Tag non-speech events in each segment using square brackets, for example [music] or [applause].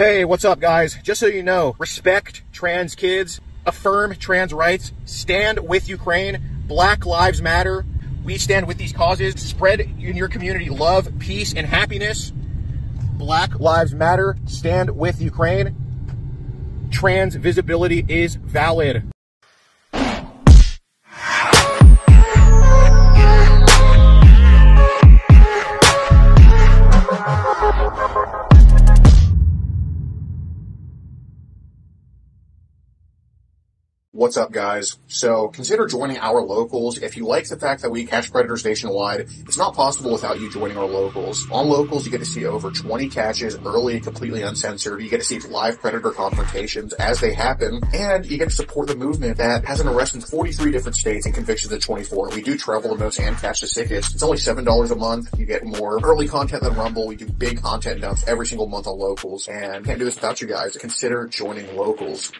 Hey, what's up, guys? Just so you know, respect trans kids, affirm trans rights, stand with Ukraine, Black Lives Matter. We stand with these causes. Spread in your community love, peace, and happiness. Black Lives Matter. Stand with Ukraine. Trans visibility is valid. What's up, guys? So consider joining our locals. If you like the fact that we catch predators nationwide, it's not possible without you joining our locals. On locals, you get to see over 20 catches early completely uncensored. You get to see live predator confrontations as they happen, and you get to support the movement that has an arrest in 43 different states and convictions in 24. We do travel the most and catch the sickest. It's only $7 a month. You get more early content than Rumble. We do big content dumps every single month on locals, and can't do this without you guys. Consider joining locals.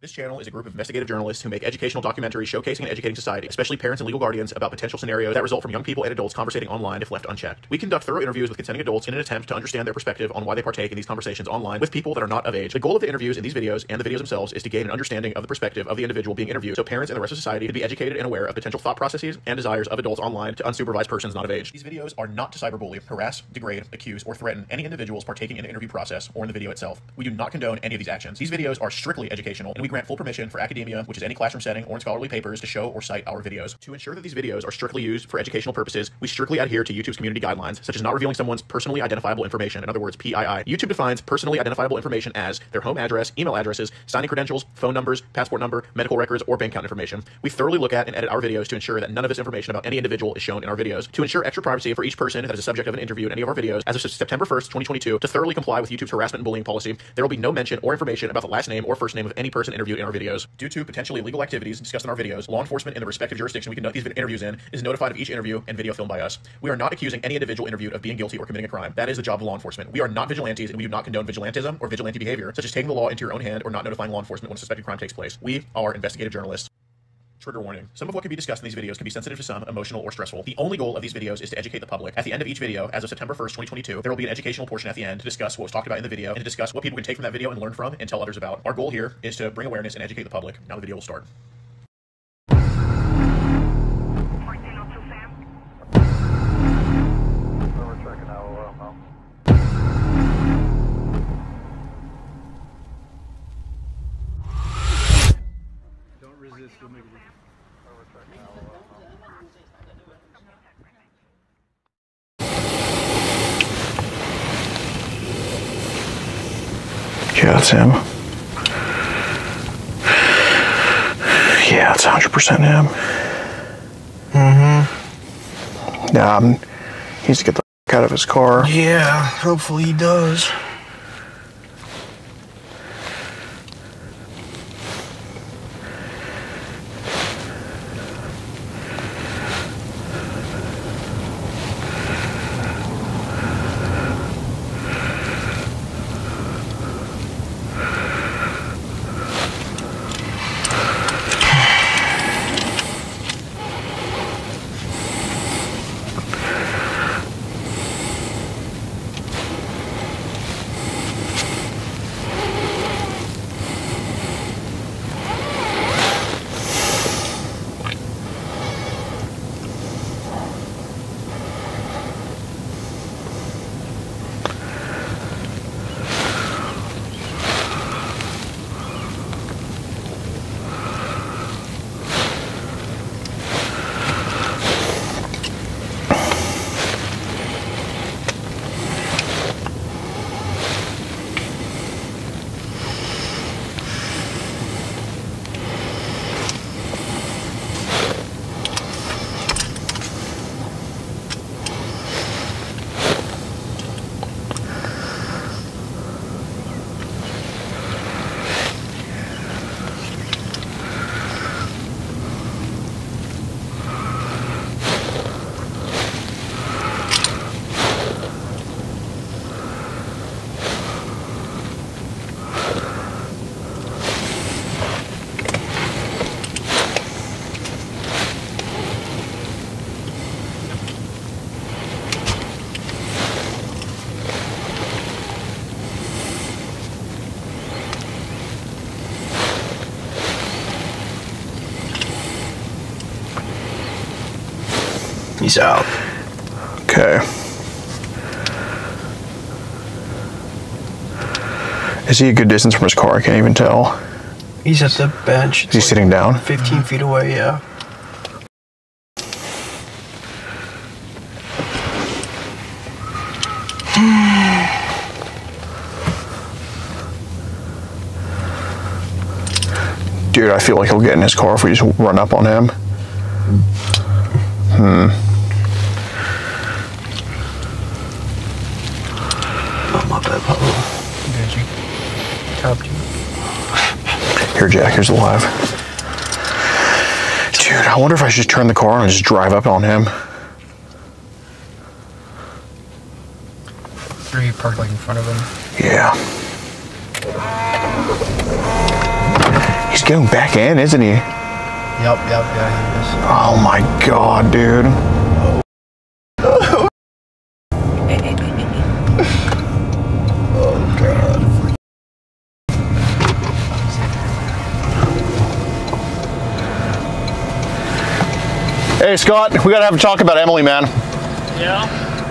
This channel is a group of investigative journalists who make educational documentaries showcasing and educating society, especially parents and legal guardians, about potential scenarios that result from young people and adults conversating online if left unchecked. We conduct thorough interviews with consenting adults in an attempt to understand their perspective on why they partake in these conversations online with people that are not of age. The goal of the interviews in these videos and the videos themselves is to gain an understanding of the perspective of the individual being interviewed, so parents and the rest of society can be educated and aware of potential thought processes and desires of adults online to unsupervised persons not of age. These videos are not to cyberbully, harass, degrade, accuse, or threaten any individuals partaking in the interview process or in the video itself. We do not condone any of these actions. These videos are strictly educational, and we grant full permission for academia, which is any classroom setting or in scholarly papers, to show or cite our videos. To ensure that these videos are strictly used for educational purposes, we strictly adhere to YouTube's community guidelines, such as not revealing someone's personally identifiable information, in other words, PII. YouTube defines personally identifiable information as their home address, email addresses, signing credentials, phone numbers, passport number, medical records, or bank account information. We thoroughly look at and edit our videos to ensure that none of this information about any individual is shown in our videos. To ensure extra privacy for each person that is a subject of an interview in any of our videos, as of September 1st, 2022, to thoroughly comply with YouTube's harassment and bullying policy, there will be no mention or information about the last name or first name of any person interviewed in our videos. Due to potentially illegal activities discussed in our videos, law enforcement in the respective jurisdiction we conduct these interviews in is notified of each interview and video filmed by us. We are not accusing any individual interviewed of being guilty or committing a crime. That is the job of law enforcement. We are not vigilantes and we do not condone vigilantism or vigilante behavior, such as taking the law into your own hand or not notifying law enforcement when a suspected crime takes place. We are investigative journalists. Trigger warning. Some of what can be discussed in these videos can be sensitive to some, emotional, or stressful. The only goal of these videos is to educate the public. At the end of each video, as of September 1st, 2022, there will be an educational portion at the end to discuss what was talked about in the video and to discuss what people can take from that video and learn from and tell others about. Our goal here is to bring awareness and educate the public. Now the video will start. Yeah, it's him. Yeah, it's 100% him. Mm-hmm. Yeah, um, he needs to get the f- out of his car. Yeah, hopefully he does. He's out. Okay. Is he a good distance from his car? I can't even tell. He's at the bench. Is he sitting down? 15 feet away, yeah. Dude, I feel like he'll get in his car if we just run up on him. Oh, Here, Jack, here's the live. Dude, I wonder if I should turn the car on and just drive up on him. Or you park like in front of him. Yeah. He's going back in, isn't he? Yep, yep, yeah, he is. Oh my god, dude. Hey Scott, we gotta have a talk about Emily, man. Yeah?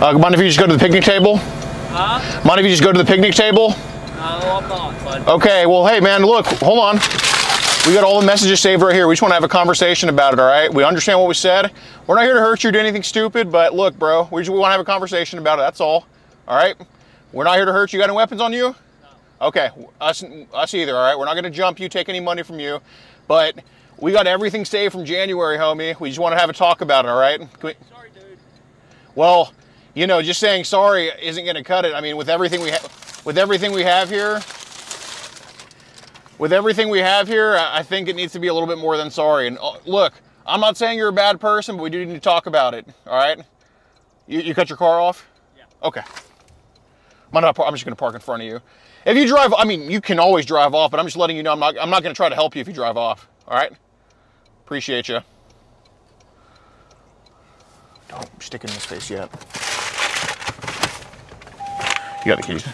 Uh, mind if you just go to the picnic table? Huh? Mind if you just go to the picnic table? No, I'm not. Okay, well, hey, man, look, hold on. We got all the messages saved right here. We just want to have a conversation about it, all right? We understand what we said. We're not here to hurt you or do anything stupid, but look, bro, we just want to have a conversation about it. That's all, all right? We're not here to hurt you. Got any weapons on you? No. Okay, us, us either, all right? We're not going to jump you, take any money from you, but we got everything saved from January, homie. We just want to have a talk about it, all right? We- Sorry, dude. well, you know, just saying sorry isn't going to cut it. I mean, with everything we have, with everything we have here, with everything we have here, I I think it needs to be a little bit more than sorry. And uh, look, I'm not saying you're a bad person, but we do need to talk about it. All right? You, you cut your car off? Yeah. Okay. I'm, not, I'm just going to park in front of you. If you drive, I mean, you can always drive off, but I'm just letting you know I'm not. I'm not going to try to help you if you drive off. All right? Appreciate you. Don't stick in this face yet. You got the keys.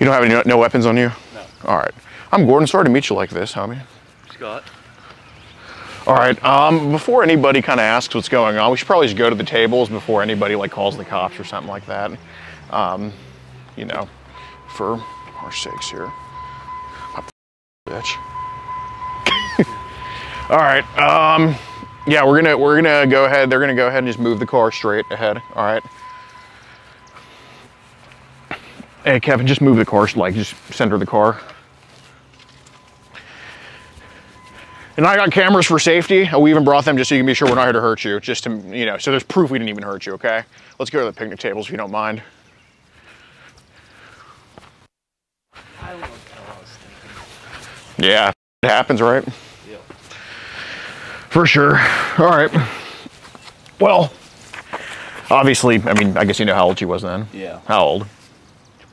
You don't have any no weapons on you? No. All right. I'm Gordon. Sorry to meet you like this, homie. Scott. All right. Um, before anybody kind of asks what's going on, we should probably just go to the tables before anybody like calls the cops or something like that. Um, you know, for our sakes here. [laughs] Bitch. [laughs] All right. Um, yeah, we're gonna we're gonna go ahead. They're gonna go ahead and just move the car straight ahead. All right. Hey, Kevin, just move the car, like just center the car. And I got cameras for safety. We even brought them just so you can be sure we're not here to hurt you. Just to, you know, so there's proof we didn't even hurt you, okay? Let's go to the picnic tables if you don't mind. I don't know what I was thinking. Yeah, it happens, right? Yep. For sure. All right. Well, obviously, I mean, I guess you know how old she was then. Yeah. How old?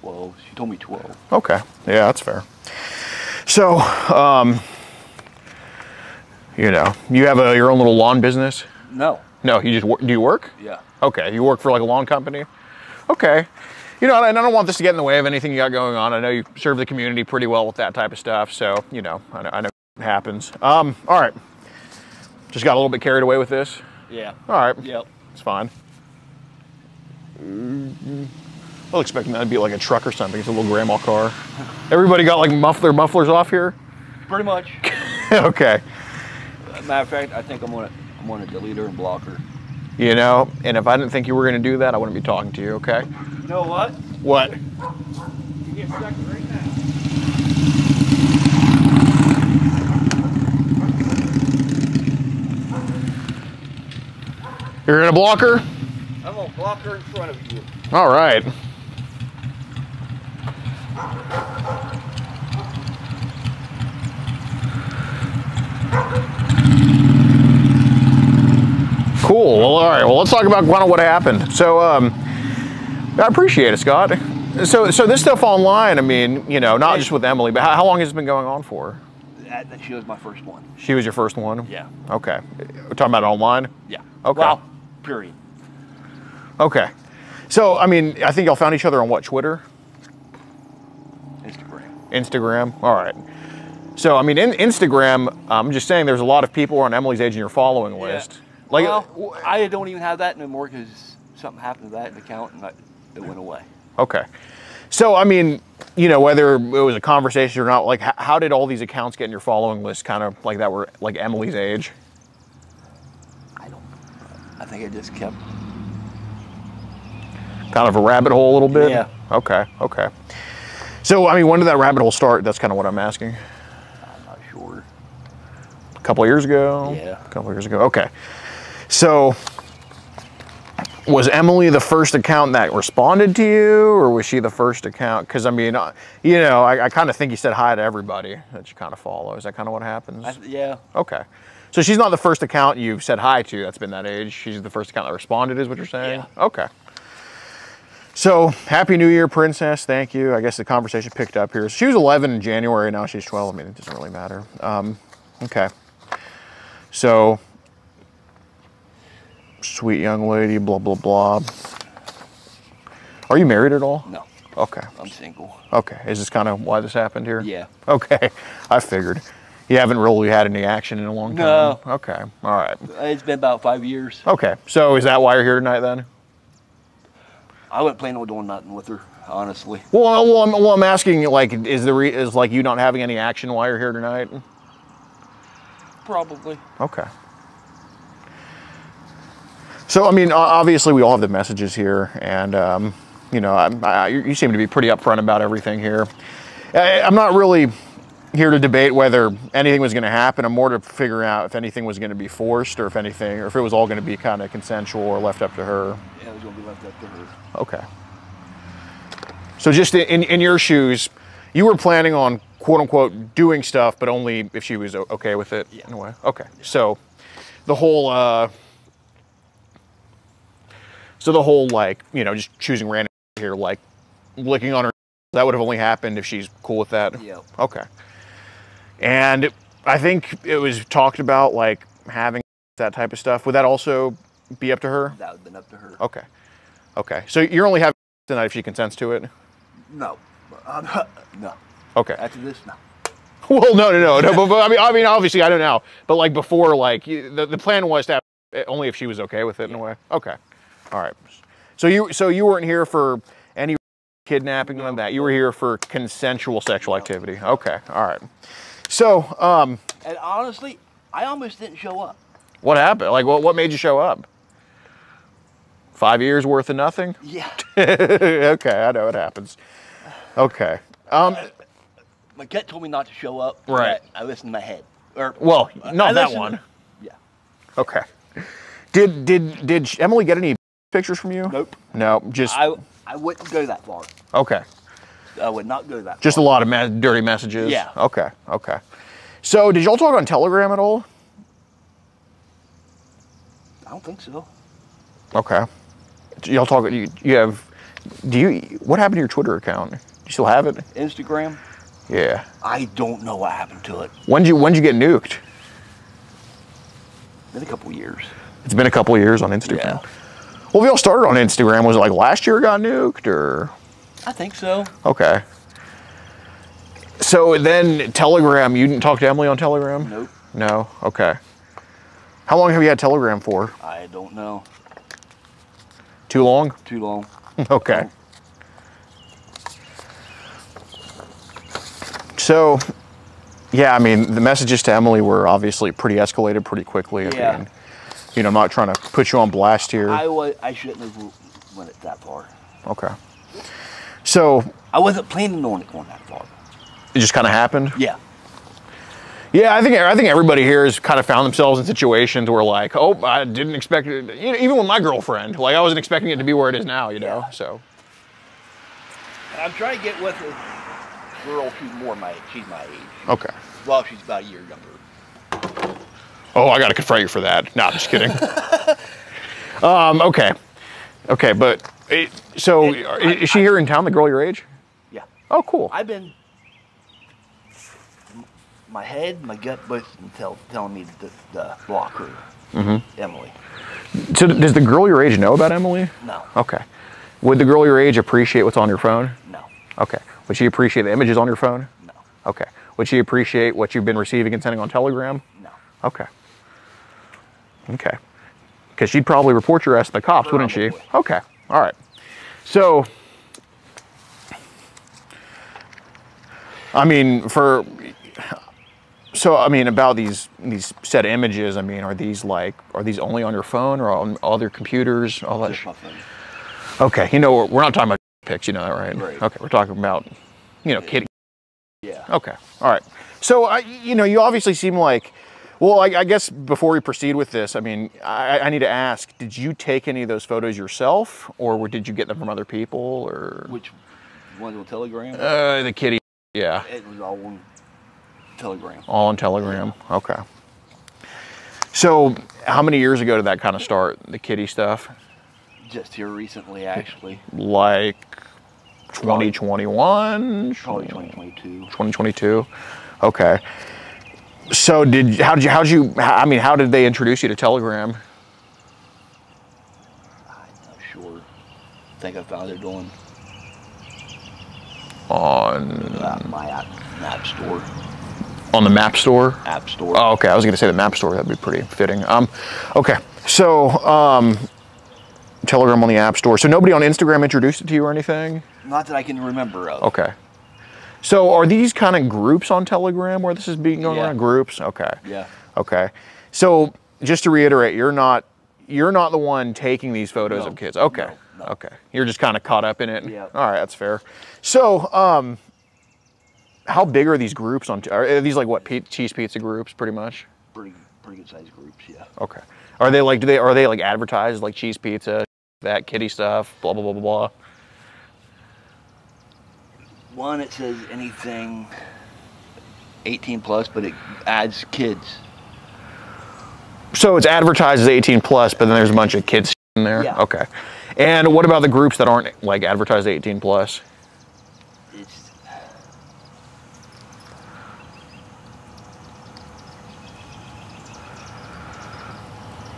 12. She told me 12. Okay. Yeah, that's fair. So, um, you know, you have a, your own little lawn business? No. No, you just do you work? Yeah. Okay, you work for like a lawn company? Okay. You know, and I don't want this to get in the way of anything you got going on. I know you serve the community pretty well with that type of stuff, so, you know, I know, I know it happens. Um, all right. Just got a little bit carried away with this. Yeah. All right. Yep. It's fine. I was expecting that to be like a truck or something. It's a little grandma car. Everybody got like muffler mufflers off here? Pretty much. [laughs] okay. Matter of fact, I think I'm gonna I'm gonna delete her and block her. You know, and if I didn't think you were going to do that, I wouldn't be talking to you, okay? You know what? What? You get stuck right now. You're going to block her? I'm gonna block her in front of you. All right. Cool. Well, all right. Well, let's talk about kind of what happened. So, um, I appreciate it, Scott. So, so this stuff online. I mean, you know, not just with Emily, but how, how long has it been going on for? That, that she was my first one. She was your first one. Yeah. Okay. We're talking about online. Yeah. Okay. Well, period. Okay. So, I mean, I think y'all found each other on what? Twitter. Instagram. Instagram. All right. So I mean, in Instagram, I'm just saying there's a lot of people on Emily's age in your following list. Like, well, uh, I don't even have that no more because something happened to that account and I, it went away. okay. So I mean, you know, whether it was a conversation or not, like, how did all these accounts get in your following list? Kind of like that were like Emily's age. I don't. I think I just kept. Kind of a rabbit hole a little bit. Yeah. Okay. Okay. So I mean, when did that rabbit hole start? That's kind of what I'm asking. I'm not sure. A couple of years ago. Yeah. A couple of years ago. Okay. So was Emily the first account that responded to you, or was she the first account? Because I mean, uh, you know, I, I kind of think you said hi to everybody that you kind of follow. Is that kind of what happens? I, yeah. okay. So she's not the first account you've said hi to that's been that age. She's the first account that responded, is what you're saying? Yeah. Okay. So happy New Year, princess. Thank you. I guess the conversation picked up here. She was 11 in January. Now she's 12. I mean, it doesn't really matter. Um, okay. So sweet young lady. Blah blah blah. Are you married at all? No. Okay. I'm single. Okay. Is this kind of why this happened here? Yeah. Okay. I figured. You haven't really had any action in a long time. No. Okay. All right. It's been about five years. Okay. So is that why you're here tonight then? I wasn't planning on doing nothing with her, honestly. Well, well, I'm, well, I'm asking, like, is the re- is like you not having any action while you're here tonight? Probably. Okay. So, I mean, obviously, we all have the messages here, and um, you know, I, I, you seem to be pretty upfront about everything here. I, I'm not really here to debate whether anything was going to happen. I'm more to figure out if anything was going to be forced, or if anything, or if it was all going to be kind of consensual or left up to her. Yeah, it was gonna be left up to her. Okay. So just in, in your shoes, you were planning on quote unquote doing stuff, but only if she was okay with it Yeah. in a way. Okay. So the whole, uh, so the whole like, you know, just choosing random here, like licking on her, that would have only happened if she's cool with that. Yeah. Okay. And I think it was talked about like having that type of stuff. Would that also be up to her? That would have been up to her. Okay. Okay. So you're only having tonight if she consents to it? No. [laughs] No. Okay. After this, no. [laughs] Well, no, no, no, no. But, but I mean, I mean, obviously, I don't know. But like before, like the, the plan was to have only if she was okay with it in a way. Okay. All right. So you so you weren't here for any kidnapping like that. You were here for consensual sexual activity. Okay. All right. So, um, And honestly, I almost didn't show up. what happened? Like, what what made you show up? Five years worth of nothing. Yeah. [laughs] okay, I know it happens. Okay. Um, My gut told me not to show up. Right. but I listened to my head. Or well, I not that listened- one. Yeah. Okay. Did did did Emily get any pictures from you? Nope. No, just I I wouldn't go that far. okay. I would not go that Just a lot of me- dirty messages. Yeah. Okay. Okay. So, did y'all talk on Telegram at all? I don't think so. Okay. Y'all talk? You, you have? Do you? What happened to your Twitter account? Do you still have it? Instagram, Yeah. I don't know what happened to it. When'd you When'd you get nuked? Been a couple years. It's been a couple years on Instagram. Yeah. Well, if y'all started on Instagram, was it like last year it got nuked or? I think so. Okay. So then Telegram, you didn't talk to Emily on Telegram? Nope. No. Okay. How long have you had Telegram for? I don't know. Too long? Too long. [laughs] Okay. So, yeah, I mean, the messages to Emily were obviously pretty escalated pretty quickly. I Yeah. mean, you know, I'm not trying to put you on blast here. I wa- I shouldn't have went it that far. okay. So, I wasn't planning on it going that far. it just kind of happened? Yeah. Yeah, I think I think everybody here has kind of found themselves in situations where like, oh, I didn't expect it. You know, even with my girlfriend, like I wasn't expecting it to be where it is now. You know, Yeah. so I'm trying to get with a girl who's more my she's my age. okay. Well, she's about a year younger. Oh, I got to confront you for that. No, I'm just kidding. [laughs] um, okay, okay, but it, so And I- is she here in town? The girl your age? Yeah. Oh, cool. I've been my head, my gut both tell, telling me the, to block her. Mm-hmm. Emily. So does the girl your age know about Emily? No. Okay. Would the girl your age appreciate what's on your phone? No. Okay. Would she appreciate the images on your phone? No. Okay. Would she appreciate what you've been receiving and sending on Telegram? No. Okay. Okay. Because she'd probably report your ass to the cops, wouldn't she? Okay. All right. So, I mean, for so I mean about these these set images. I mean, are these like are these only on your phone or on other computers? All that. Just sh- my phone. Okay. You know, we're, we're not talking about [laughs] pics. You know that, right? Right. Okay. We're talking about you know kitty. Yeah. Okay. All right. So, I, you know, you obviously seem like, well, I, I guess before we proceed with this, I mean, I, I need to ask: Did you take any of those photos yourself, or did you get them from other people, or Which one's on Telegram? uh, the kitty? Yeah, it was all on Telegram. all on Telegram. Okay. So, how many years ago did that kind of start? The kitty stuff, Just here recently, actually. like 2021, Probably 2022. 2022. Okay. So did how did you how did you I mean how did they introduce you to Telegram? I'm not sure. I think I found it on On uh, my app, app store. on the Map Store. App store. Oh, okay. I was going to say the Map Store. That'd be pretty fitting. Um, okay. So um, Telegram on the App Store. So nobody on Instagram introduced it to you or anything. Not that I can remember of. Okay. So are these kind of groups on Telegram where this is being going Yeah. around? Groups. Okay. Yeah. Okay. So just to reiterate, you're not you're not the one taking these photos No. of kids. Okay. No, no. Okay. You're just kind of caught up in it. Yeah. All right, that's fair. So, um how big are these groups on are these like what cheese pizza groups pretty much? Pretty pretty good sized groups, yeah. Okay. Are they like do they are they like advertised like cheese pizza, that kitty stuff, blah blah blah blah blah? One it says anything 18 plus, but it adds kids. So it's advertised as 18 plus, but then there's a bunch of kids in there. Yeah. Okay. And what about the groups that aren't like advertised 18 plus? It's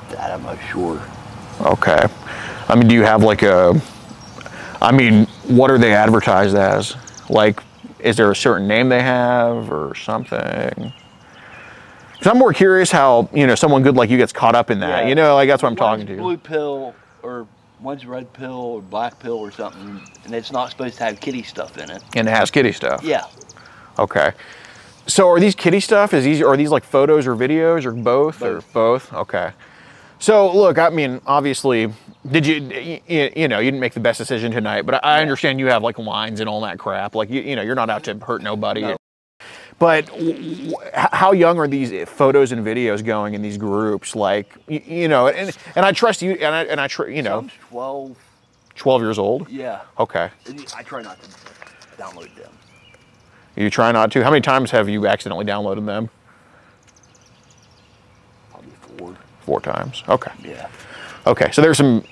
that I'm not sure. Okay. I mean, do you have like a? I mean, what are they advertised as? Like, is there a certain name they have or something? Because I'm more curious how you know someone good like you gets caught up in that. Yeah. You know, like that's what I'm talking to. Blue pill or one's red pill or black pill or something, and it's not supposed to have kitty stuff in it. And it has kitty stuff. Yeah. Okay. So are these kitty stuff? Is these are these like photos or videos or both, or Both. both? Okay. So look, I mean, obviously, did you you, know you didn't make the best decision tonight, but I understand you have like lines and all that crap. Like you you know you're not out to hurt nobody. No. But w- w- h- how young are these photos and videos going in these groups? Like you, you know, and and I trust you, and I and I tr- you know, Some's 12. 12 years old. Yeah. Okay. I try not to download them. You try not to. How many times have you accidentally downloaded them? Probably four. Four times. Okay. Yeah. Okay, so there's some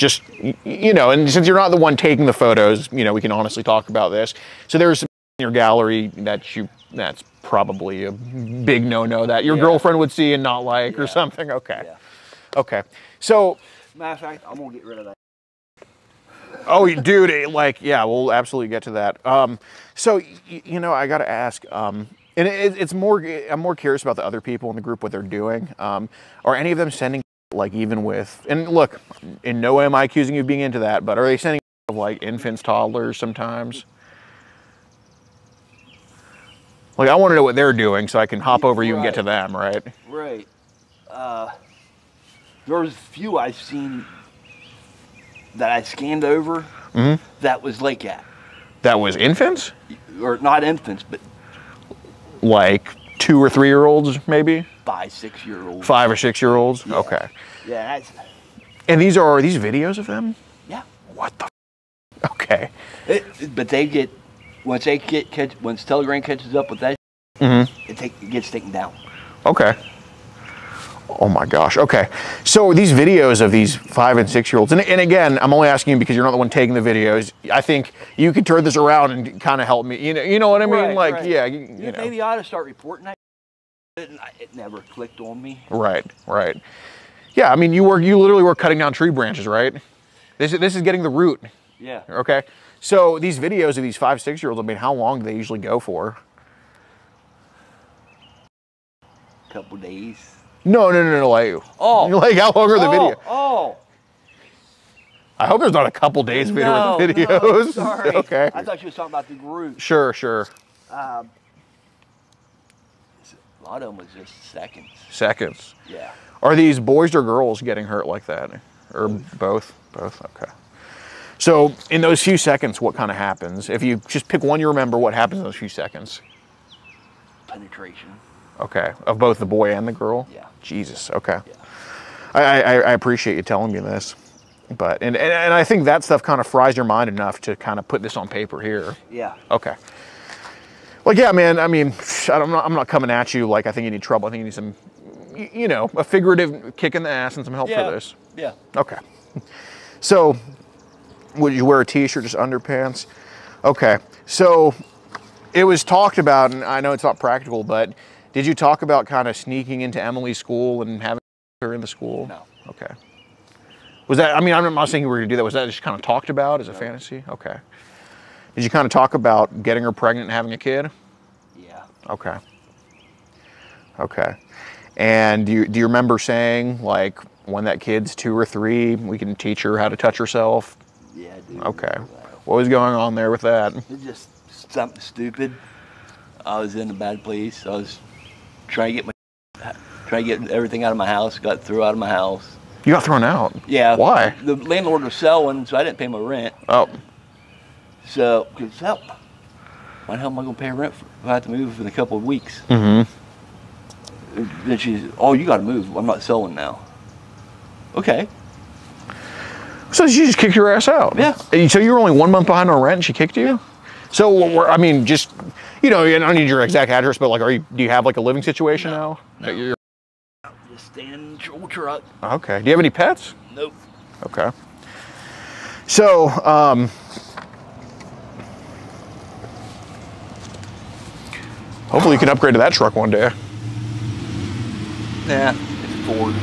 just you know, and since you're not the one taking the photos, you know, we can honestly talk about this. So there's in your gallery that you that's probably a big no-no that your Yeah. girlfriend would see and not like or something. Okay. Yeah. Okay. So, Matter of fact, I'm gonna get rid of that. oh, dude, it, like, yeah, we'll absolutely get to that. Um, so, y- you know, I got to ask, um, and it, it's more, I'm more curious about the other people in the group, what they're doing. Um, are any of them sending, like, even with, and look, in no way am I accusing you of being into that, but are they sending, like, infants, toddlers sometimes? Like, I want to know what they're doing so I can hop over you and get to them, right? Right. Uh, there's a few I've seen that I scanned over Mhm. that was like at. That was infants? Or not infants, but Like two or three year olds, maybe? five, six year olds. Five or six year olds? Yeah. Okay. Yeah, that's, And these are, are these videos of them? yeah. What the? F- okay. It, but they get, once they get, catch, once Telegram catches up with that, Mhm. it, take, it gets taken down. Okay. Oh my gosh. Okay. So these videos of these five and six year olds, and, and again, I'm only asking you because you're not the one taking the videos. I think you could turn this around and kind of help me. You know, you know what I mean? Right, like, right. yeah, you, you Yeah, know. Maybe I ought to start reporting that. It never clicked on me. Right. Right. Yeah. I mean, you were You literally were cutting down tree branches, right? This is this is getting the root. Yeah. Okay. So these videos of these five, six year olds. I mean, how long do they usually go for? A couple days. No, no, no, no. Like, Oh. [laughs] like how long are the oh, video? Oh. I hope there's not a couple days video no, with the no, videos. [laughs] sorry. okay. I thought you was talking about the group. Sure, sure. Um, a lot of them was just seconds. Seconds. Yeah. Are these boys or girls getting hurt like that? Or both? Both. Okay. So, in those few seconds, what kind of happens? If you just pick one you remember, what happens in those few seconds? Penetration. Okay. Of both the boy and the girl? Yeah. Jesus. Okay. Yeah. I, I, I appreciate you telling me this. But, and, and, and I think that stuff kind of fries your mind enough to kind of put this on paper here. Yeah. Okay. Like, yeah, man. I mean, I'm not, I'm not coming at you like I think you need trouble. I think you need some, you know, a figurative kick in the ass and some help Yeah. for this. Yeah. Okay. So, would you wear a t-shirt, just underpants? Okay. So, it was talked about, and I know it's not practical, but did you talk about kind of sneaking into Emily's school and having her in the school? No. Okay. Was that? I mean, I'm not saying you were going to do that. Was that just kind of talked about as a fantasy? Okay. Did you kind of talk about getting her pregnant and having a kid? Yeah. Okay. Okay. And do you, do you remember saying, like, when that kid's two or three, we can teach her how to touch herself? Yeah, dude. Okay. What was going on there with that? It's just something stupid. I was in a bad place. I was trying to get my trying to get everything out of my house. Got threw out of my house. You got thrown out. Yeah. Why? The landlord was selling, so I didn't pay my rent. Oh, So, cause help. Why the hell am I gonna pay rent for, if I have to move in a couple of weeks? mm-hmm. Then she's, oh, you gotta move. I'm not selling now. Okay. So she just kicked your ass out. Yeah. And So you were only one month behind on rent, and she kicked you. So I mean, just you know, I don't need your exact address, but like, are you? Do you have like a living situation now? That you're- Just standing in the old truck. okay. Do you have any pets? Nope. Okay. So, um, hopefully you can upgrade to that truck one day. Nah. It's Ford.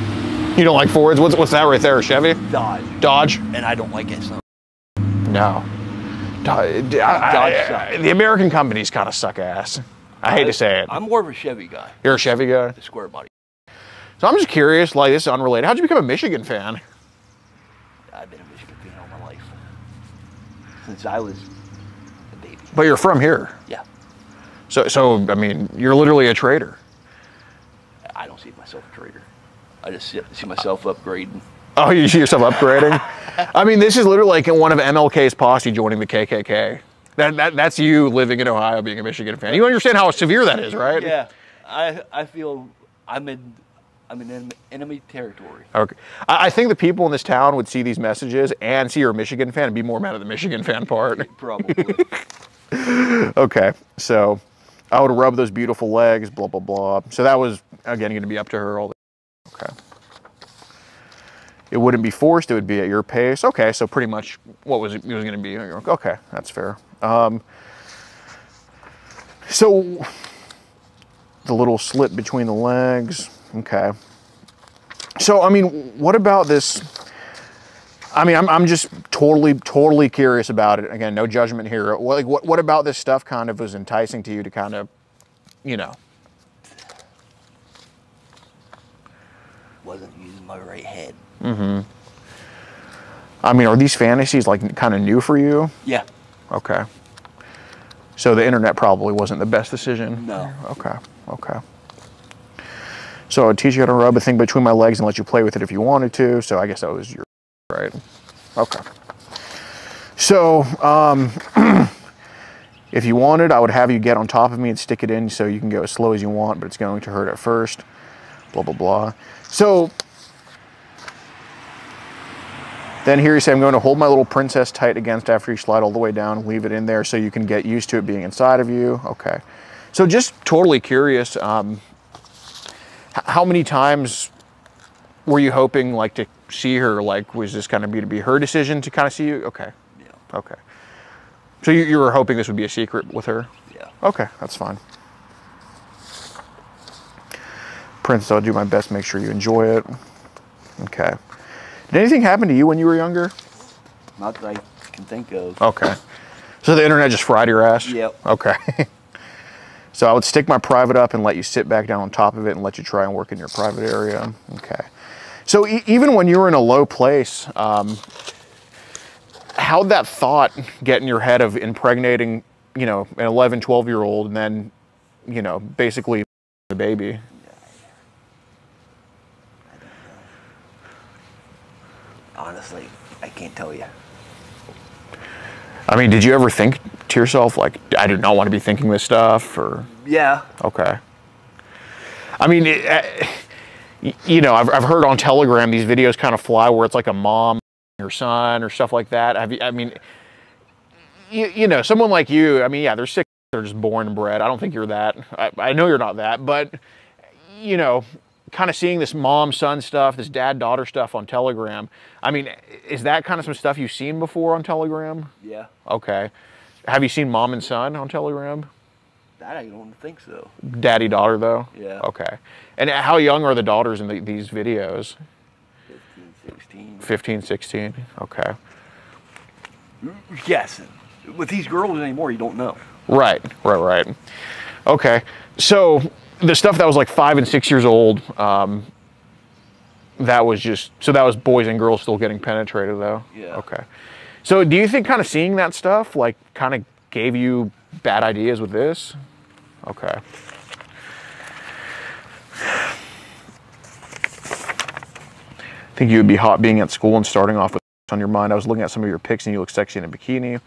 You don't like Fords? What's what's that right there? Chevy? Dodge. Dodge? And I don't like it. So. No. Uh, Dodge sucks. the American companies kind of suck ass. I hate to say it. I'm more of a Chevy guy. You're a Chevy guy. The square body. So I'm just curious, like this is unrelated. How'd you become a Michigan fan? I've been a Michigan fan all my life. Since I was a baby. But you're from here. Yeah. So so I mean, you're literally a traitor. I don't see myself a traitor. I just see myself upgrading. [laughs] Oh, you see yourself upgrading? I mean, this is literally like one of MLK's posse joining the KKK. That, that that's you living in Ohio being a Michigan fan. You understand how severe that is, right? Yeah. I I feel I'm in I'm in enemy, territory. Okay. I, I think the people in this town would see these messages and see you're a Michigan fan and be more mad at the Michigan fan part. [laughs] Probably. [laughs] Okay. So I would rub those beautiful legs, blah, blah, blah. So that was, again, going to be up to her all the Okay. It wouldn't be forced, it would be at your pace. Okay. So pretty much what was it, it was going to be? Okay. That's fair. Um, so the little slit between the legs. Okay. So, I mean, what about this? I mean, I'm, I'm just totally, totally curious about it. Again, no judgment here. Like, what, what about this stuff kind of was enticing to you to kind of, you know? Wasn't using my right head. I mean, are these fantasies like kind of new for you? Yeah. Okay. So the internet probably wasn't the best decision. No. Okay. Okay. So I'd teach you how to rub a thing between my legs and let you play with it if you wanted to. So I guess that was your right. Okay. So um, [clears throat] if you wanted, I would have you get on top of me and stick it in so you can go as slow as you want, but it's going to hurt at first. Blah blah blah. So then here you say, I'm going to hold my little princess tight against after you slide all the way down, leave it in there so you can get used to it being inside of you. Okay. So just totally curious, um, how many times were you hoping like to see her? Like, was this kind of be to be her decision to kind of see you? Okay. Yeah. Okay. So you, you were hoping this would be a secret with her? Yeah. Okay, that's fine. Princess, I'll do my best to make sure you enjoy it. Okay. Did anything happen to you when you were younger? Not that I can think of. Okay. So the internet just fried your ass? Yep. Okay. [laughs] So I would stick my private up and let you sit back down on top of it and let you try and work in your private area. Okay. So e- even when you were in a low place, um, how'd that thought get in your head of impregnating, you know, an 11, 12 year old and then, you know, basically the baby? Honestly, I can't tell you. I mean, did you ever think to yourself, like, I do not want to be thinking this stuff or? Yeah. Okay. I mean, it, uh, you know, I've, I've heard on Telegram these videos kind of fly where it's like a mom, her son, or stuff like that. Have you? I mean, you, you know, someone like you. I mean, yeah, they're sick. They're just born and bred. I don't think you're that. I, I know you're not that, but you know, kind of seeing this mom son stuff, this dad daughter stuff on Telegram. I mean, is that kind of some stuff you've seen before on Telegram? Yeah. Okay. Have you seen mom and son on Telegram? That I don't think so. Daddy daughter though. Yeah. Okay. And how young are the daughters in the, these videos? 15, 16. 15, 16. Okay. Guessing. With these girls anymore, you don't know. Right. Right. Right. Okay. So the stuff that was like five and six years old, um, that was just so that was boys and girls still getting penetrated though. Yeah. Okay. So do you think kind of seeing that stuff like kind of gave you bad ideas with this? Okay. I think you would be hot being at school and starting off with on your mind. I was looking at some of your pics and you look sexy in a bikini.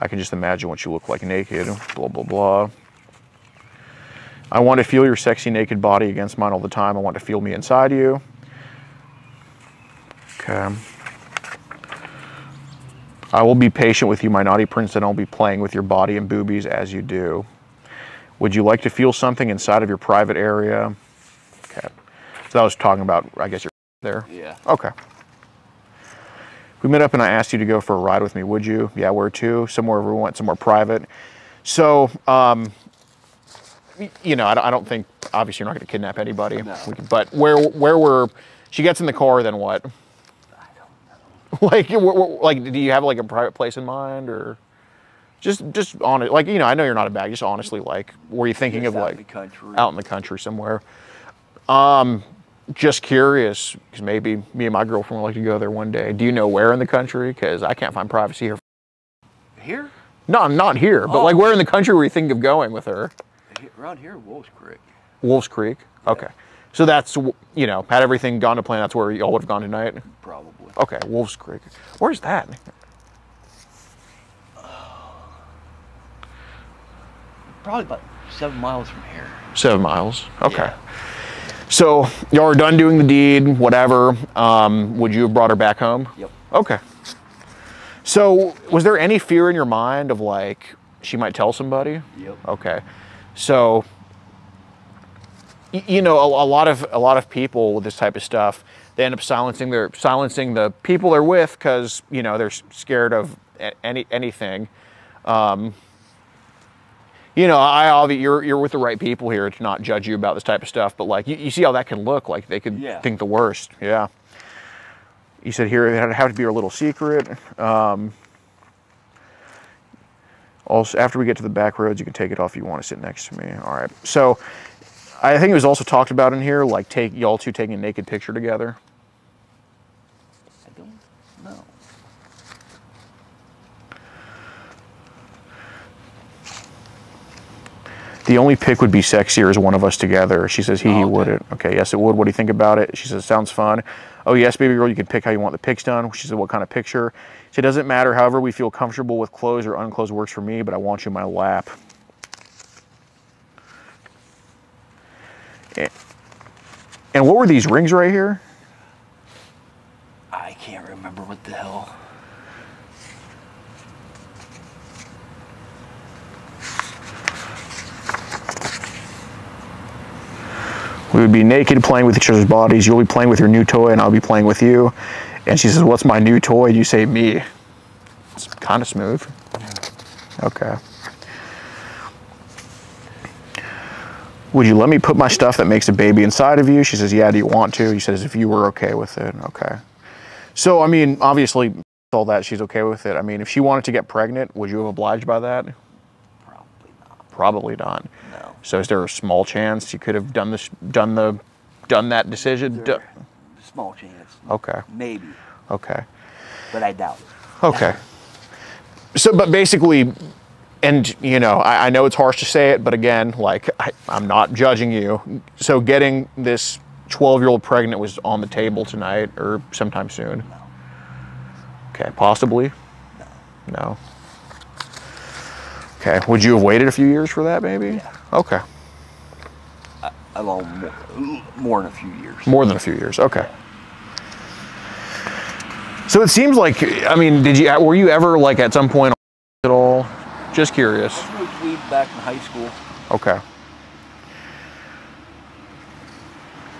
I can just imagine what you look like naked. Blah blah blah. I want to feel your sexy naked body against mine all the time. I want to feel me inside you. Okay. I will be patient with you, my naughty prince, and I'll be playing with your body and boobies as you do. Would you like to feel something inside of your private area? Okay. So that was talking about, I guess, your [laughs] there. Yeah. Okay. We met up and I asked you to go for a ride with me. Would you? Yeah, where to? Somewhere we went, somewhere private. So, um, you know, I don't, I don't think obviously you're not going to kidnap anybody. No. Can- but where where were she gets in the car? Then what? I like, wh- wh- like, do you have like a private place in mind, or just just on it? Like, you know, I know you're not a bag. Just honestly, like, were you thinking Just of out like in the country. out in the country somewhere? Um, just curious because maybe me and my girlfriend would like to go there one day. Do you know where in the country? Because I can't find privacy here. Here? No, I'm not here, but Oh. like where in the country were you thinking of going with her? Around here, Wolf's Creek. Wolf's Creek. Okay, so that's you know had everything gone to plan. That's where y'all would have gone tonight. Probably. Okay, Wolf's Creek. Where's that? Probably about seven miles from here. Seven miles. Okay. Yeah. So y'all are done doing the deed, whatever. Um, would you have brought her back home? Yep. Okay. So was there any fear in your mind of like she might tell somebody? Yep. Okay. So you know, a, a lot of a lot of people with this type of stuff, they end up silencing their silencing the people they're with because you know they're scared of any anything. Um, you know, I you're you're with the right people here to not judge you about this type of stuff, but like you, you see how that can look. Like they could Yeah. think the worst. Yeah. You said here it had- have to be our little secret. Um, also, after we get to the back roads, you can take it off if you want to sit next to me. All right. So, I think it was also talked about in here, like take y'all two taking a naked picture together. I don't know. The only pic would be sexier is one of us together. She says he, he Oh, okay. wouldn't. Okay, yes, it would. What do you think about it? She says, sounds fun. Oh, yes, baby girl, you can pick how you want the pics done. She said, what kind of picture? She said, doesn't matter. However, we feel comfortable with clothes or unclothes works for me, but I want you in my lap. And what were these rings right here? I can't remember what the hell. We would be naked playing with each other's bodies. You'll be playing with your new toy, and I'll be playing with you. And she says, What's my new toy? And You say, Me. It's kind of smooth. Okay. Would you let me put my stuff that makes a baby inside of you? She says, Yeah, do you want to? He says, If you were okay with it. Okay. So, I mean, obviously, all that, she's okay with it. I mean, if she wanted to get pregnant, would you have obliged by that? Probably not. probably not. No. So is there a small chance you could have done this, done the, done that decision? There- Small chance. okay, Maybe, okay, but I doubt it. okay. [laughs] So, but basically, and you know, I, I know it's harsh to say it, but again, like I, I'm not judging you. So, getting this 12 year old pregnant was on the table tonight or sometime soon. No. Okay, possibly. No. Okay, would you have waited a few years for that, maybe? Yeah. Okay, Along more, more than a few years. more than a few years. Okay. So it seems like, I mean, did you were you ever like at some point at all? Just curious. Smoked weed back in high school. Okay.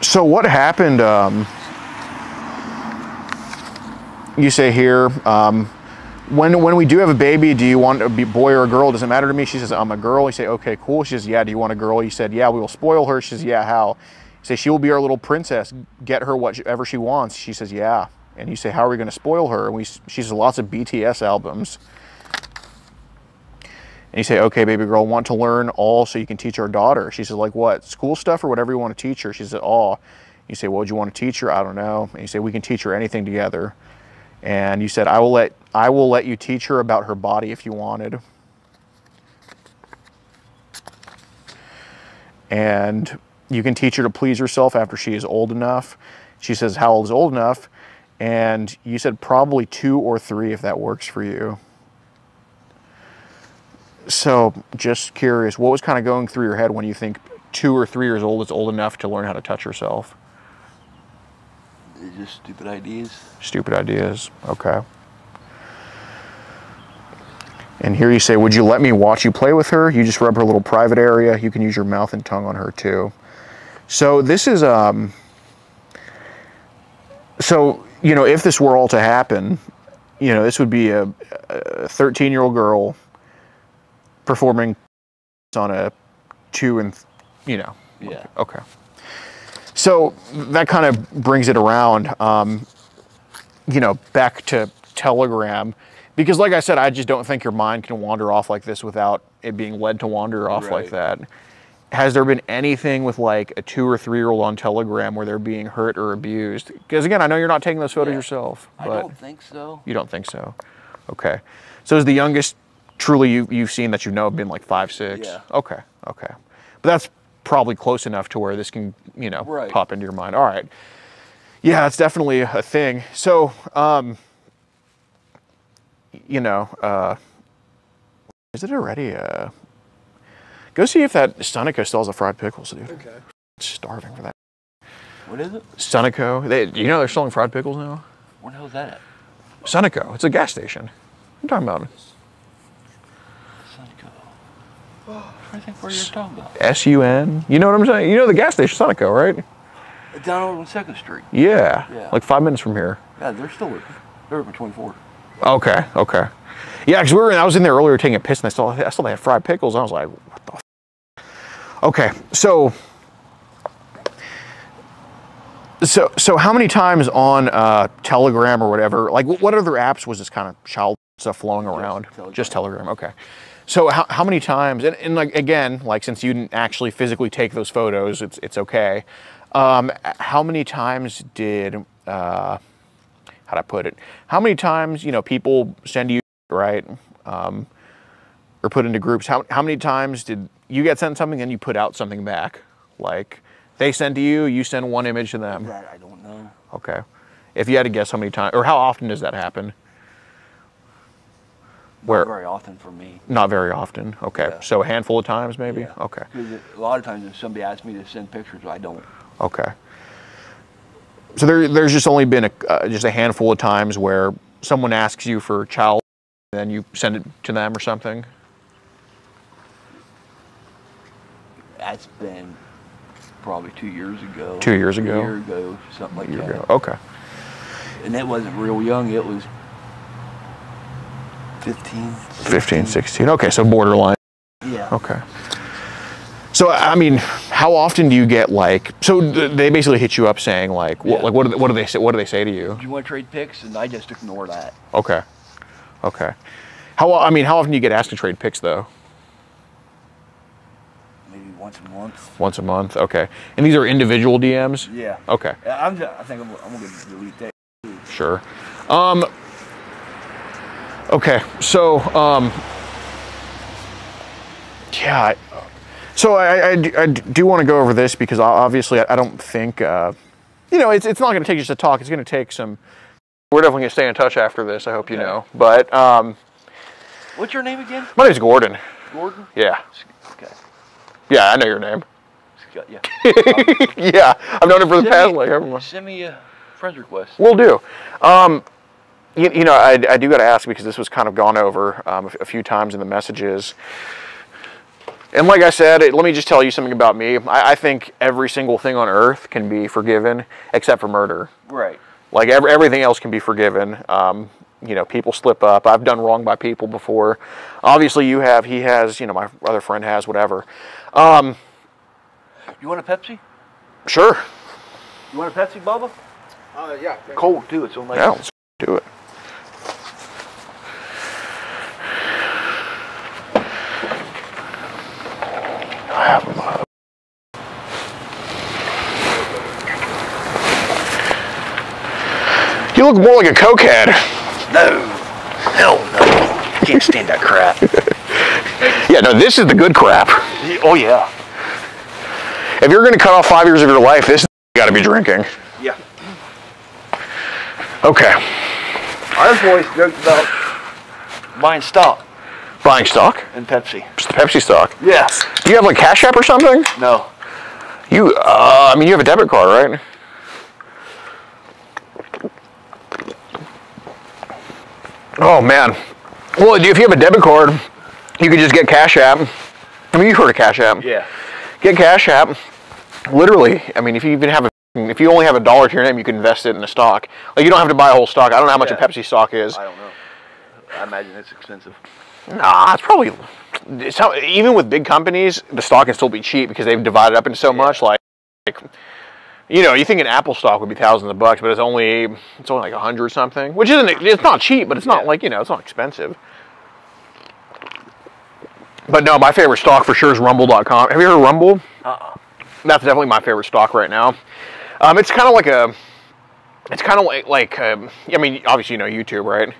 So what happened? Um, you say here, um, when when we do have a baby, do you want a boy or a girl? Does it matter to me? She says, I'm a girl. You say, okay, cool. She says, yeah. Do you want a girl? You said, yeah. We will spoil her. She says, yeah. How? You say, she will be our little princess. Get her whatever she wants. She says, yeah. And you say, how are we going to spoil her? And we, she says, lots of BTS albums. And you say, okay, baby girl, want to learn all so you can teach our daughter. She says, like what? School stuff or whatever you want to teach her? She says, all. You say, what would you want to teach her? I don't know. And you say, we can teach her anything together. And you said, I will let I will let you teach her about her body if you wanted. And you can teach her to please herself after she is old enough. She says, How old is old enough? And you said probably two or three if that works for you. So, just curious, what was kind of going through your head when you think two or three years old is old enough to learn how to touch herself? Just stupid ideas. Stupid ideas. Okay. And here you say, Would you let me watch you play with her? You just rub her little private area. You can use your mouth and tongue on her too. So this is um so you know, if this were all to happen, you know, this would be a 13 year old girl performing on a two and you know Yeah. Okay. So that kind of brings it around, um, you know, back to Telegram, because like I said, I just don't think your mind can wander off like this without it being led to wander off like that. Has there been anything with like a two or three year old on Telegram where they're being hurt or abused? Because again, I know you're not taking those photos Yeah. yourself, I don't think so. you don't think so. Okay. So is the youngest truly you, you've seen that you know have been like five, six? Yeah. Okay. Okay. But that's probably close enough to where this can, you know, Right. pop into your mind. All right. Yeah, it's definitely a thing. So, um, you know, uh, is it already? Uh, go see if that Sunoco still has a fried pickles, dude. Okay. Starving for that. What is it? Sunoco. They, you know they're selling fried pickles now. Where the hell is that at? Sunoco. It's a gas station. I'm talking about Sunco. I think where you're talking about. S U N. You know what I'm saying? You know the gas station Sunoco, right? Down over on Second Street. Yeah. Yeah. Like five minutes from here. Yeah, they're still working. They're open 24. Okay. Okay. Yeah, because we were. I was in there earlier taking a piss, and I saw I saw they had fried pickles. And I was like, what the. F-? Okay. So. So so how many times on uh, Telegram or whatever? Like what what other apps was this kind of child stuff flowing around? Telegram. Just Telegram. Okay. So how, how many times? And, and like again, like since you didn't actually physically take those photos, it's it's okay. Um, how many times did uh, how would I put it? How many times you know people send you right um, or put into groups? How how many times did you get sent something and you put out something back? Like they send to you, you send one image to them. That I don't know. Okay. If you had to guess how many times or how often does that happen? Where Not very often for me. not very often. Okay. Yeah. So a handful of times maybe. Yeah. Okay. a lot of times if somebody asks me to send pictures, I don't. Okay. So there, there's just only been a, uh, just a handful of times where someone asks you for child, and then you send it to them or something. That's been probably two years ago. Two years A ago? year ago, something like A year that. ago. Okay. And it wasn't real young. It was 15. 15, 16. Okay, so borderline. Yeah. Okay. So I mean, how often do you get like? So they basically hit you up saying like, what, like what do they, what do they say? What do they say to you? Do you want to trade pics? And I just ignore that. Okay. Okay. How I mean, how often do you get asked to trade pics though? Maybe once a month. Once a month. Okay. And these are individual DMs. Yeah. Okay. I'm just, I think I'm, I'm gonna delete that. Sure. Um, okay, so um, yeah. I, so I, I, do- I do want to go over this because obviously I, don't think uh, you know it's it's not going to take just a talk. It's going to take some. We're definitely going to stay in touch after this. I hope you Okay. know. But um, What's your name again? my name's Gordon. Gordon. Yeah. Okay. Yeah, I know your name. Scott, Yeah. [laughs] yeah, I've known it for the Send past me- like every month. Send me a friend's request. We'll do. Um, you, you know, I, I do got to ask because this was kind of gone over um, a f- a few times in the messages. And like I said, it, let me just tell you something about me. I, I think every single thing on earth can be forgiven except for murder. Right. Like every, everything else can be forgiven. Um, you know, people slip up. I've done wrong by people before. Obviously, you have. He has. You know, my other friend has. Whatever. Um, You want a Pepsi? sure. You want a Pepsi, Bubba? Uh, yeah. Cold too. It's so nice. Yeah, let's do it. I have them. uh, You look more like a cokehead. No. Hell no. Can't stand that crap. [laughs] Yeah, no, this is the good crap. oh yeah. If you're going to cut off five years of your life, this got to be drinking. Yeah. Okay. I just always joked about buying stock Buying stock? And Pepsi. Just the Pepsi stock. Yeah. Do you have like Cash App or something? No. You, uh, I mean, you have a debit card, right? Oh man. Well, if you have a debit card, you can just get Cash App. I mean, you've heard of Cash App. Yeah. Get Cash App. Literally, I mean, if you even have a, if you only have a dollar to your name, you can invest it in a stock. Like you don't have to buy a whole stock. I don't know how much a Pepsi stock is. I don't know. I imagine it's expensive. Nah, it's probably. It's how, even with big companies, the stock can still be cheap because they've divided up into so much. Like, like, you know, you think an Apple stock would be thousands of bucks, but it's only it's only like a hundred something, which isn't. It's not cheap, but it's not Yeah. like you know, it's not expensive. But no, my favorite stock for sure is Rumble.com. Have you heard of Rumble? Uh-uh. That's definitely my favorite stock right now. Um, it's kind of like a. It's kind of like like um, I mean, obviously you know YouTube, right?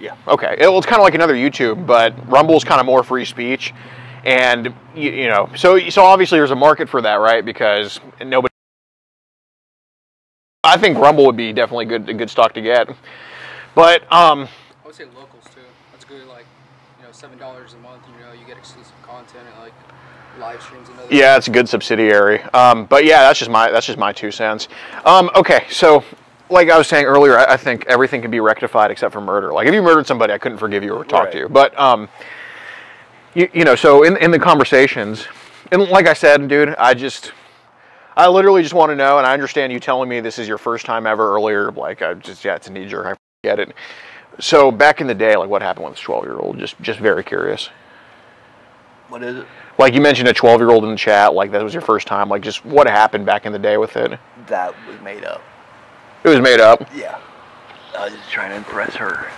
Yeah. Okay. It- Well, it's kind of like another YouTube, but Rumble's kind of more free speech, and you, you know, so so obviously there's a market for that, right? Because nobody. I think Rumble would be definitely good a good stock to get, but um, I would say locals too. That's good. Like, you know, seven dollars a month. You know, you get exclusive content and like live streams and other. yeah, it's a good subsidiary. Um, but yeah, that's just my that's just my two cents. Um, okay, so. Like I was saying earlier, I, I think everything can be rectified except for murder. Like if you murdered somebody, I couldn't forgive you or talk Right. to you. But um, you, you know, so in in the conversations, and like I said, dude, I just, I literally just want to know, and I understand you telling me this is your first time ever earlier. Like I just, yeah, it's a knee jerk. I get it. So back in the day, like what happened with this twelve year old? Just just very curious. What is it? Like you mentioned a twelve year old in the chat. Like that was your first time. Like just what happened back in the day with it? That was made up. It was made up. Yeah. I was just trying to impress her.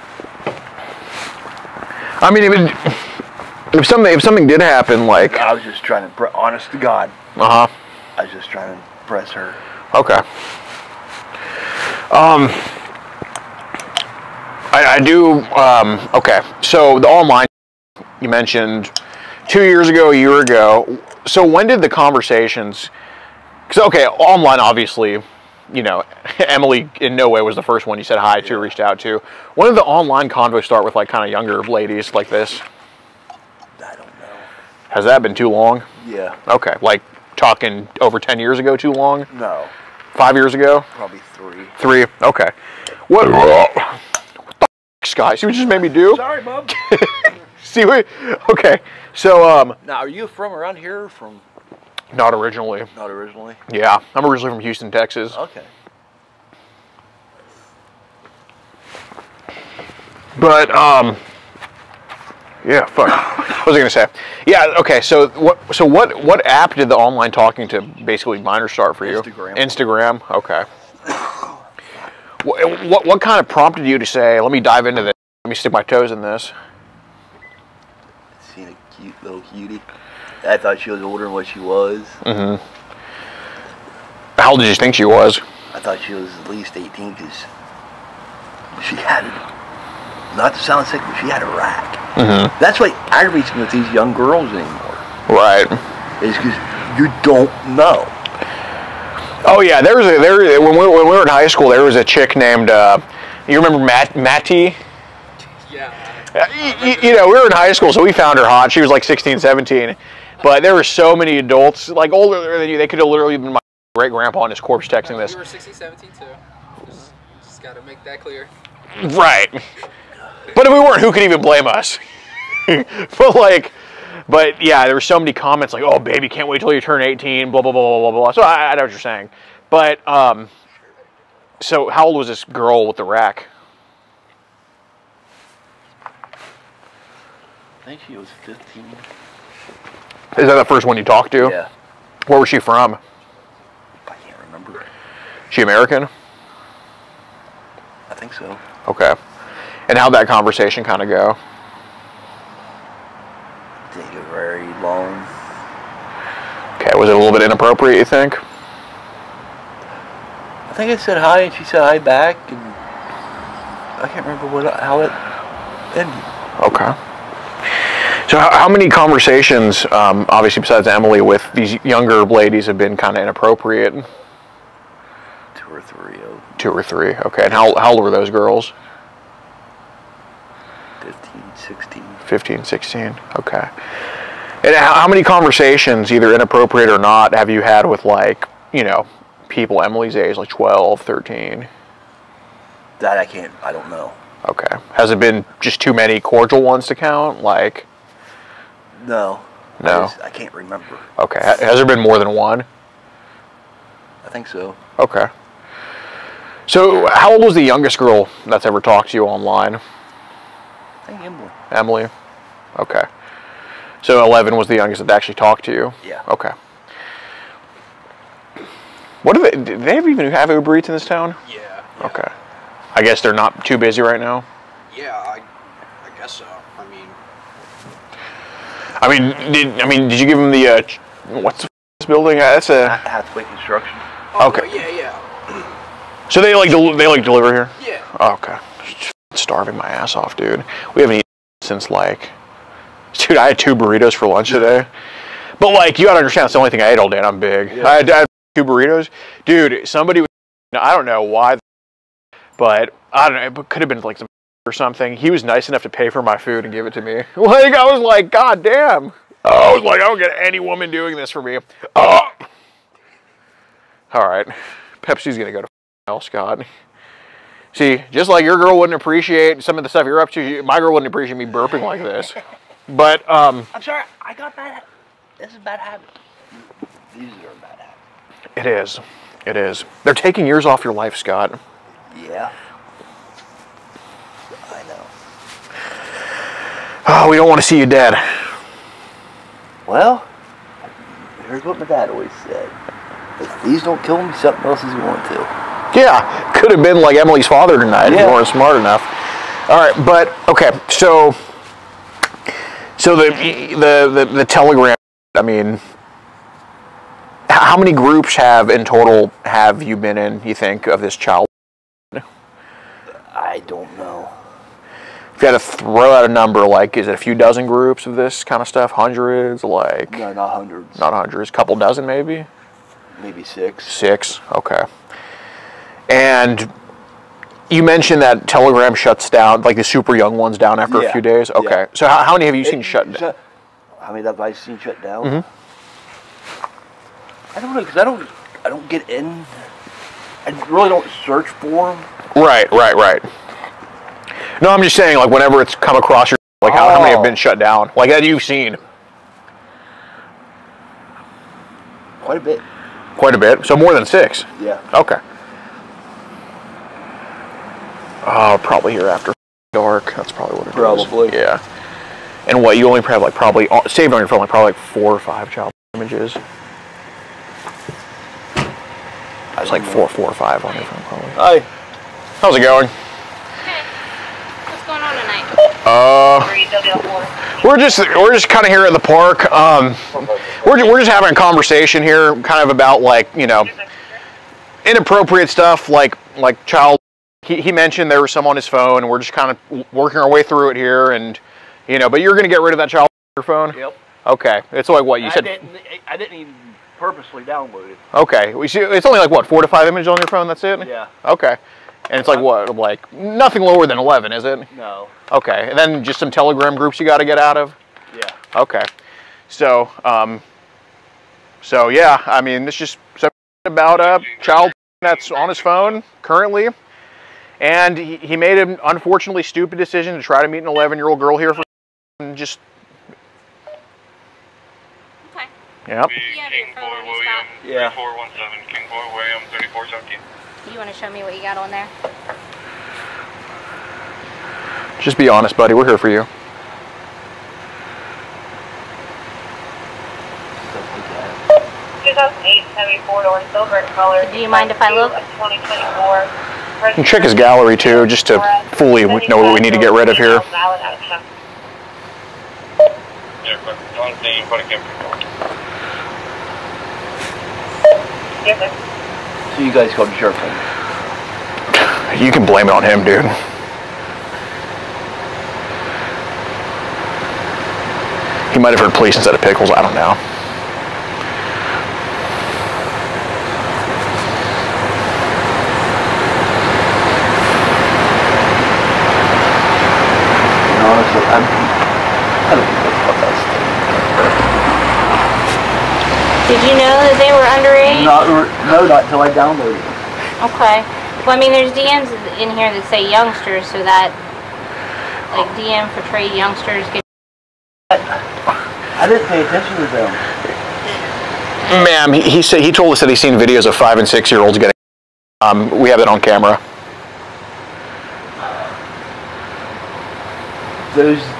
I mean, if, it, if something if something did happen, like I was just trying to, honest to God, uh huh. I was just trying to impress her. Okay. Um, I, I do. Um, okay. So the online you mentioned two years ago, a year ago. So when did the conversations? Because okay, online obviously, you know, [laughs] Emily in no way was the first one you said hi to, reached out to. When did the online convo start with like kind of younger ladies like this? I don't know. Has that been too long? Yeah. Okay, like talking over ten years ago, too long? No. Five years ago? Probably three. Three. Okay. What? What the f- Sky? See what you just made me do? Sorry, Bub. [laughs] See what? Okay. So um, now, are you from around here? or From not originally. not originally. Yeah, I'm originally from Houston, Texas. Okay. But um, yeah. Fuck. What was I gonna say? Yeah. Okay. So what? So what? What app did the online talking to basically minor start for you? Instagram. Instagram. Okay. What, what what kind of prompted you to say, "Let me dive into this. Let me stick my toes in this"? Seen a cute little cutie. I thought she was older than what she was. Mm-hmm. How old did you think she was? I thought she was at least 18 because she had, not to sound sick, but she had a rack. Mm-hmm. That's what aggravates me with these young girls anymore. Right. Is because you don't know. Oh yeah, there was a there when we, when we were in high school. There was a chick named uh, you remember Matt Matty? Yeah. Uh, you, you- you know, we were in high school, so we found her hot. She was like 16, 17. But there were so many adults, like older than you, they could have literally been my great grandpa on his corpse texting this. You were 16, 17 too. Just, just gotta make that clear. Right. But if we weren't, who could even blame us? [laughs] but like, but yeah, there were so many comments like, "Oh, baby, can't wait till you turn 18." Blah blah blah blah blah blah. So I, I know what you're saying, but um, so how old was this girl with the rack? I think she was 15. Is that the first one you talked to? Yeah. Where was she from? I can't remember. She American? I think so. Okay. And how'd that conversation kind of go? Didn't get very long. Okay, was it a little bit inappropriate? You think? I think I said hi and she said hi back and I can't remember what how it ended. Okay. So how, how many conversations, um, obviously besides Emily, with these younger ladies have been kind of inappropriate? Two or three Two or three. Okay. And how, how old were those girls? 15, 16. 15, 16. Okay. And how, many conversations, either inappropriate or not, have you had with like, you know, people Emily's age, like 12, 13? That I can't I don't know. Okay. Has it been just too many cordial ones to count? Like, No. I, No. just- I can't remember. okay. Has there been more than one? I think so. Okay. So, how old was the youngest girl that's ever talked to you online? I think Emily. Emily. Okay. So, 11 was the youngest that actually talked to you? Yeah. Okay. What do they, do they even have Uber Eats in this town? Yeah. Okay. I guess they're not too busy right now. Yeah, I, I guess so. I mean, I mean, did I mean did you give them the uh, what's the f- building? Uh, That's a Hathaway Construction. oh, Okay. no, yeah, yeah, so they like del- they like deliver here. yeah. Oh, okay. Starving my ass off, dude. We haven't eaten since like, [laughs] dude. I had two burritos for lunch today. But like, you gotta understand, it's the only thing I ate all day, and I'm big. I, had, I had two burritos, dude. Somebody, was, I don't know why, but I don't know. It could have been like some [laughs] or something. He was nice enough to pay for my food and give it to me. [laughs] Like I was like, God damn. I was like, I don't get any woman doing this for me. Oh. All right, Pepsi's gonna go to hell, Scott. See, just like your girl wouldn't appreciate some of the stuff you're up to, you- my girl wouldn't appreciate me burping like this. [laughs] But um, I'm sorry, I got bad this is a bad habit. These are bad habit. it is, it is. They're taking years off your life, Scott. Yeah. I know. Oh, we don't want to see you dead. Well, here's what my dad always said. If these don't kill me, something else is going to. [laughs] Yeah, could have been like Emily's father tonight if you weren't smart enough. All right, but okay, so so the the the, the telegram. I mean, how many groups have in total have you been in? You think of this child? I don't know. If you had to throw out a number, like is it a few dozen groups of this kind of stuff? Hundreds? Like No, not hundreds. not hundreds, couple dozen maybe. Maybe six. Six. Okay. And you mentioned that Telegram shuts down, like the super young ones down after a few days. Okay. yeah. So how, how many have you seen It- shut down? How many have I seen shut down? Mhm. I don't know because I don't. I don't get in. I really don't search for them. Right, right, right. No, I'm just saying, like whenever it's come across your, like how, how many have Oh. been shut down, like that you've seen Quite a bit. quite a bit. So more than six. Yeah. Okay. Oh, probably here after dark. That's probably what it is. Probably. Yeah. And what you only have like probably uh, saved on your phone like probably like four or five child images. It's like four, four or five on your phone probably. Hi. How's it going? What's going on tonight? Uh, We're just we're just kind of here at the park. Um, we're we're just having a conversation here, kind of about like you know inappropriate stuff, like like child. He, he mentioned there was some on his phone, and we're just kind of working our way through it here, and you know. But you're gonna get rid of that child phone. Yep. Okay, it's like what you I said. didn't. I didn't even purposely download it. Okay, we see. It's only like what four to five images on your phone. That's it. Yeah. Okay, and it's like what like nothing lower than eleven, is it? No. Okay, and then just some Telegram groups you got to get out of. Yeah. Okay. So, um, so yeah, I mean, it's just about a child that's on his phone currently, and he made an unfortunately stupid decision to try to meet an 11 year old girl here for and just. Okay. Yep. King Boy William, yeah. King Boy William, 3417. You want to show me what you got on there? Just be honest, buddy. We're here for you. Do you mind if I look? 2024. Can check his gallery too, just to fully know what we need to get rid of here. So you guys called jerk You can blame it on him, dude. He might have heard police instead of pickles, I don't know. You know that they were underage? Not, no, not until I downloaded it. Okay. Well, I mean, there's DMs in here that say youngsters, so that like DM portray youngsters get. I didn't pay attention to them. Ma'am, he, he said he told us that he's seen videos of five and six year olds getting. Um, we have it on camera. Those.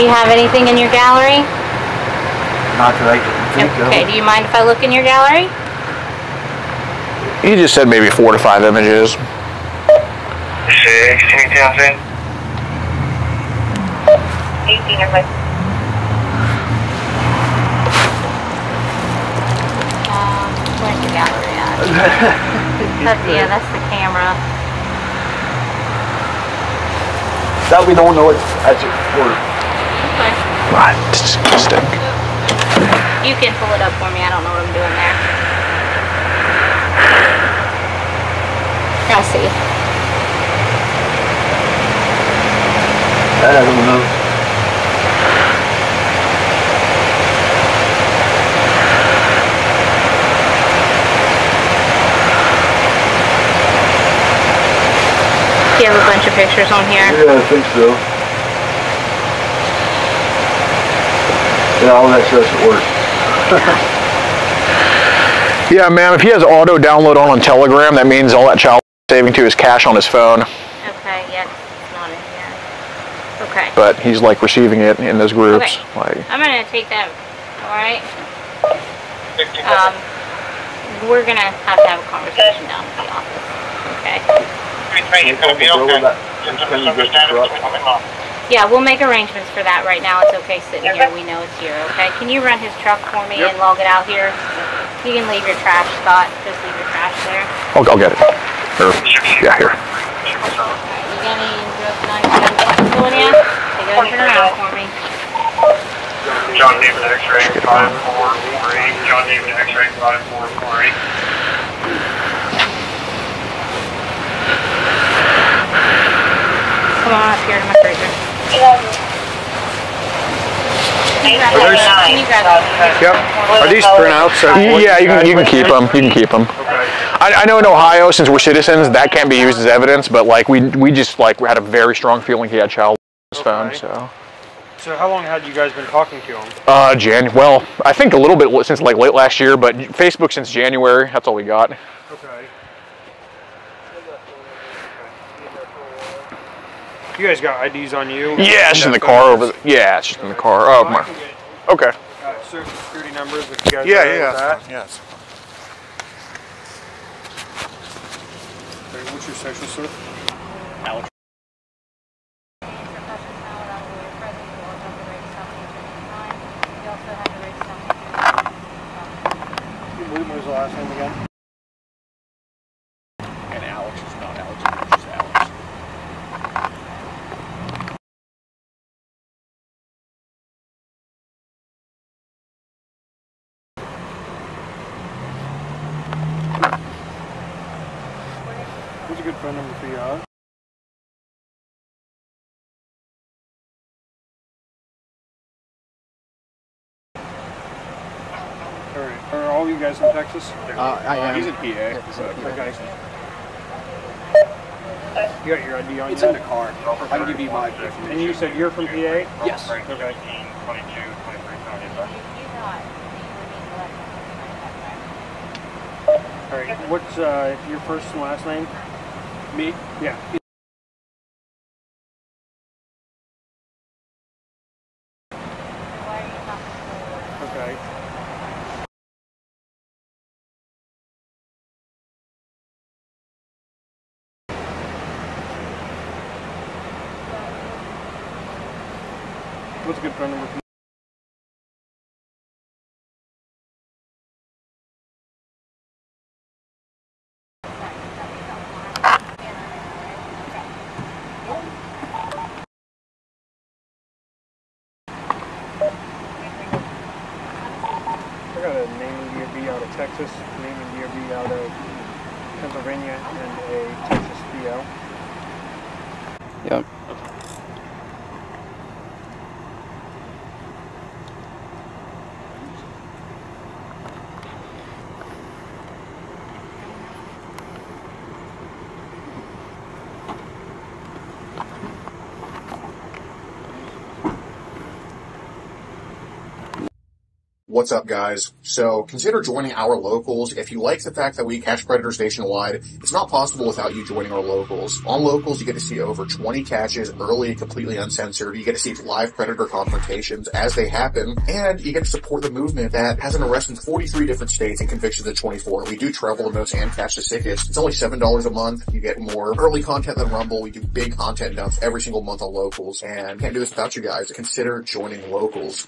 Do you have anything in your gallery? Not that I can think Okay. of. Do you mind if I look in your gallery? You just said maybe four to five images. 16 Townsend. 18 or 5. Um, where's your gallery at? That's yeah, that's the camera. That we don't know it's that's it for. Okay. Ah, disgusting. You can pull it up for me. I don't know what I'm doing there. I see. That I don't know. You have a bunch of pictures on here? Yeah, I think so. Yeah, all that doesn't work. [laughs] Yeah, ma'am, if he has auto download on on Telegram, that means all that child saving to his cache on his phone. Okay, yeah, it's not in here. Okay. But he's like receiving it in those groups. Okay. Like, I'm gonna take that, alright? Um, we're gonna have to have a conversation down at the office, okay? It's gonna be Go with okay. that. Just Can you get misunderstand the it. truck? Yeah, we'll make arrangements for that right now. It's okay sitting here. We know it's here, okay? Can you run his truck for me and log it out here? You can leave your trash, Scott. Just leave your trash there. I'll, I'll get it. Or, yeah, here. You got any drug knives going in? Take it and turn around for me. John David X-ray 5448. John David X-ray 5448. Come on up here to my freezer. Can you grab Are those- that? Can you grab that? Yep. Are these printouts? Yeah, you can, you can keep them. You can keep them. Okay. I, I know in Ohio, since we're citizens, that can't be used as evidence. But like we we just like had a very strong feeling he had child on his phone. So So how long had you guys been talking to him? uh, Jan. Well, I think a little bit since like late last year, but Facebook since January. That's all we got. You guys got IDs on you? Yeah, it's in the car over there. Yeah, she's in the car. Oh, my. Okay. Uh, security numbers if you guys Yeah, yeah, that. yes. What's your social, sir? Alex. You was the last name again? Guys in Texas? Uh, I am. He's in PA. Okay. You got your ID on It's you? in the car. I can give you my information. And you said you're from PA? Yes. Okay. 22, 23, All right. What's uh, your first and last name? Me? Yeah. Okay. What's a good phone number for you? I got a naming DRB out of Texas, naming DRB out of Pennsylvania, and a Texas BO. Yep. What's up, guys? So consider joining our locals. If you like the fact that we catch predators nationwide, it's not possible without you joining our locals. On locals, you get to see over 20 catches early, completely uncensored. You get to see live predator confrontations as they happen, and you get to support the movement that has an arrest in 43 different states and convictions in 24. We do travel the most and catch the sickest. It's only $7 a month. You get more early content than Rumble. We do big content dumps every single month on locals, and can't do this without you guys. Consider joining locals.